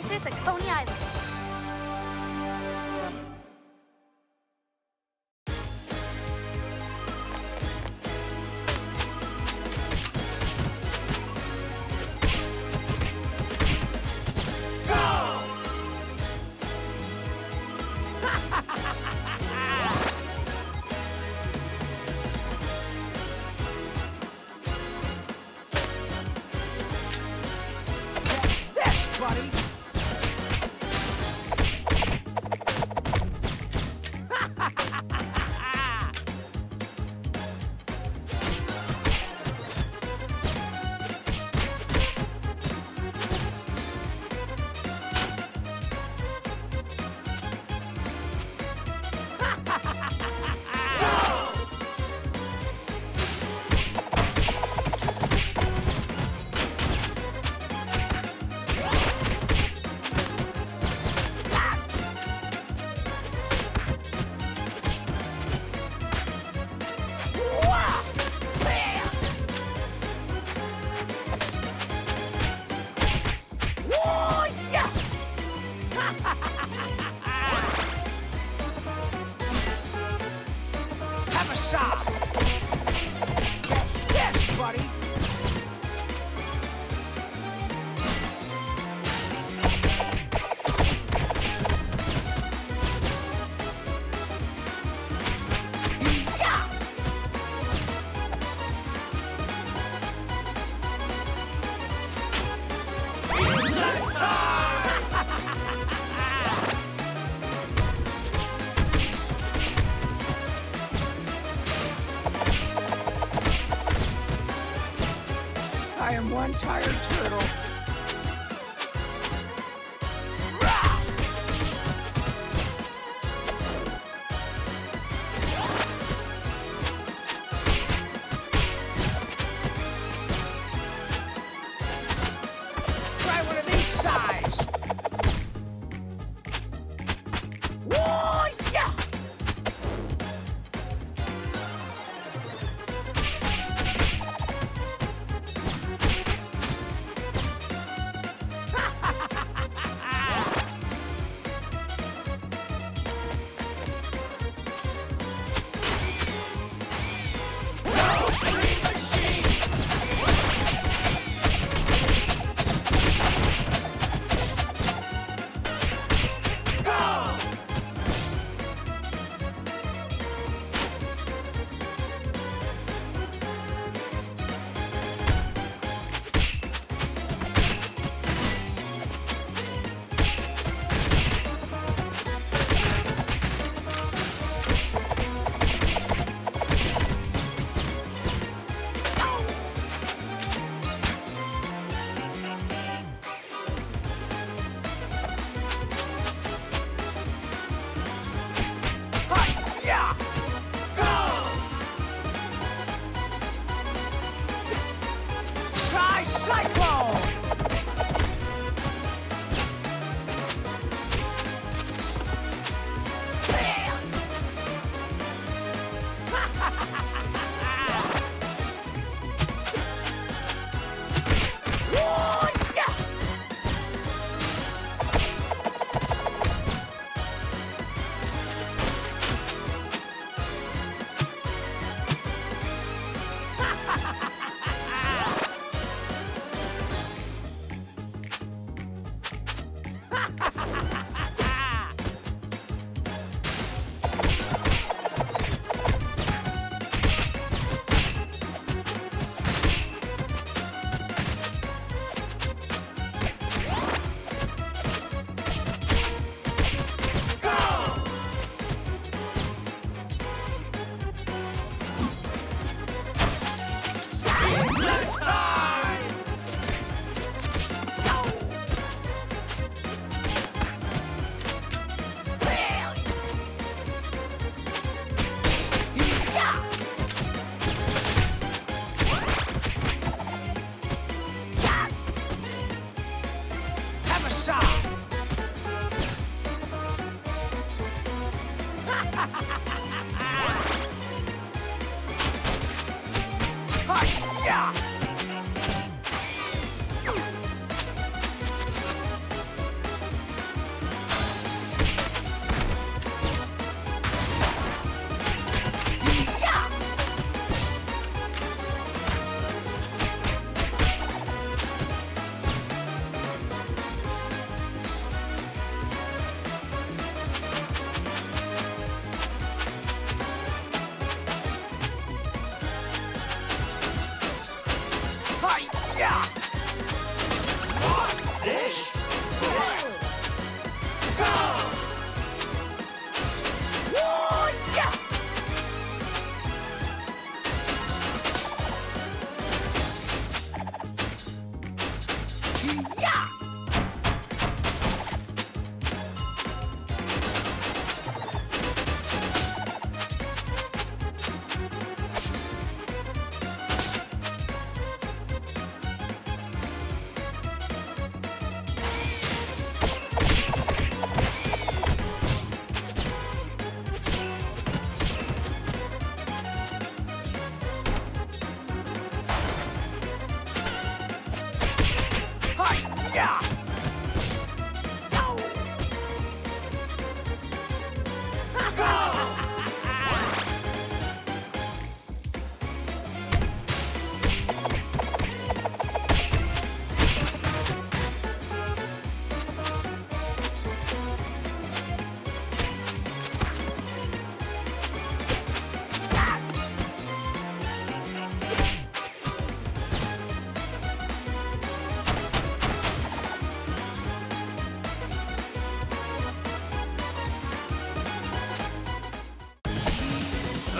crisis at Coney Island. 傻。I am one tired turtle.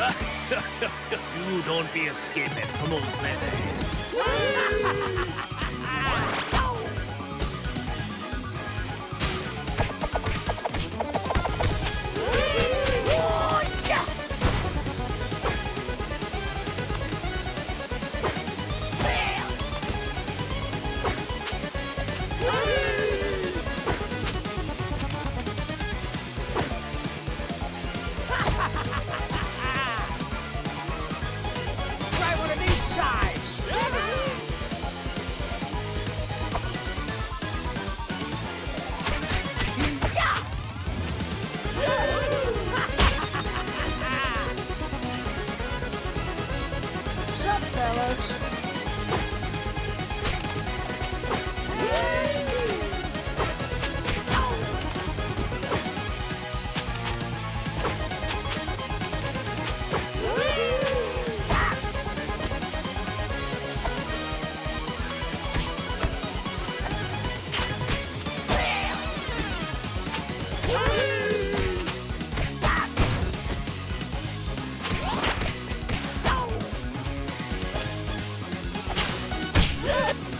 you don't be escaping from old. Try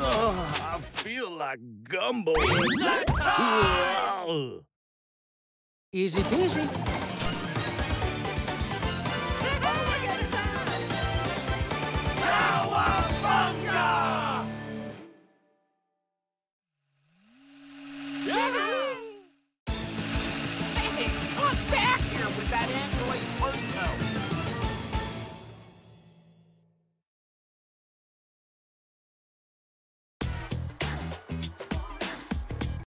Oh, I feel like gumbo. Easy peasy.